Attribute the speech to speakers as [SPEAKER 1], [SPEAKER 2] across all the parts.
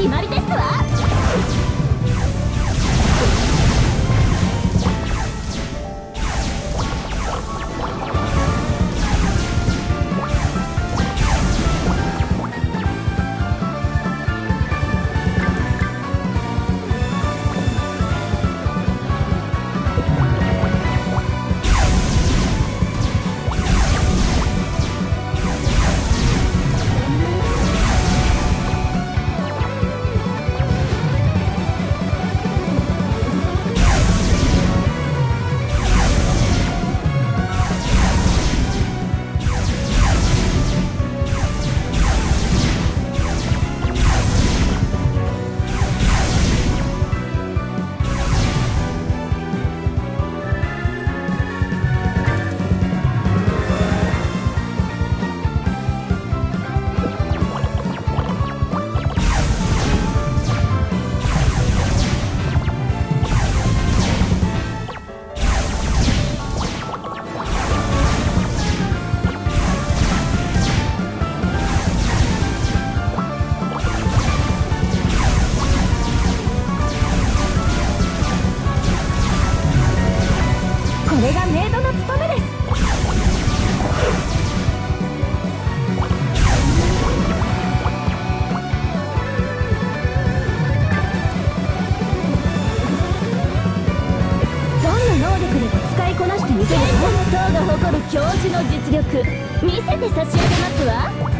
[SPEAKER 1] 決まりですわいこなしてみせるわ天の塔が誇る教授の実力見せて差し上げますわ。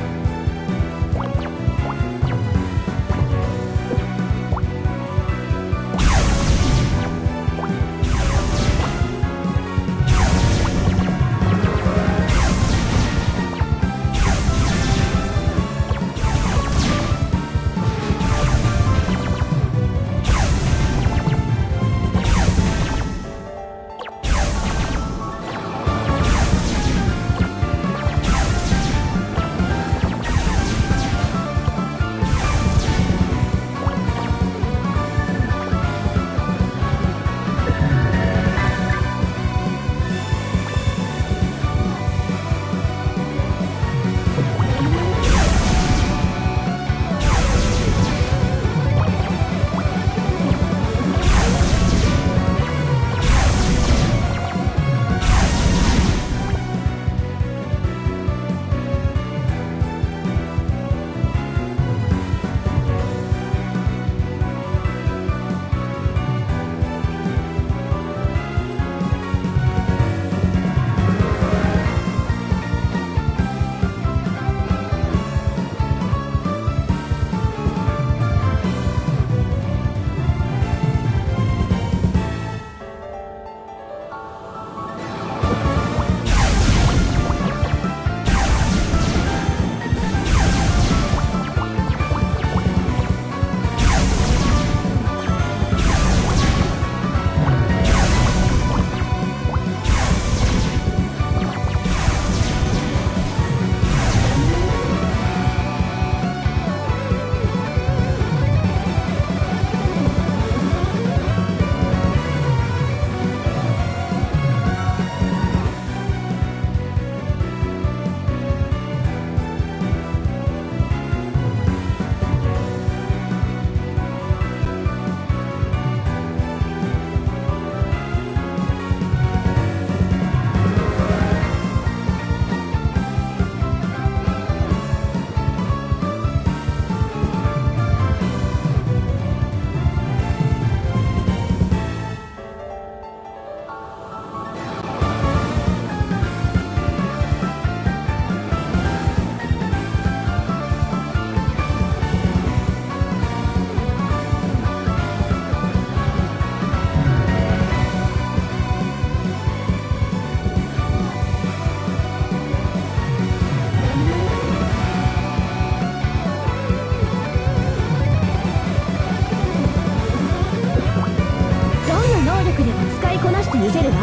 [SPEAKER 1] 逃げるわ。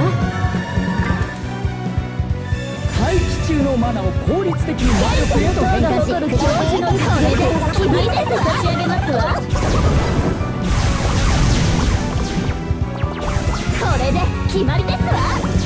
[SPEAKER 2] 大気中のマナを効率的に魔力へと変
[SPEAKER 1] が
[SPEAKER 2] 化し
[SPEAKER 1] 誇る教授の実力見せて差し上げますわ。これで決まりですわ「